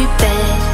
You père.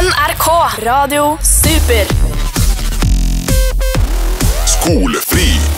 NRK Radio Super. Skolefri.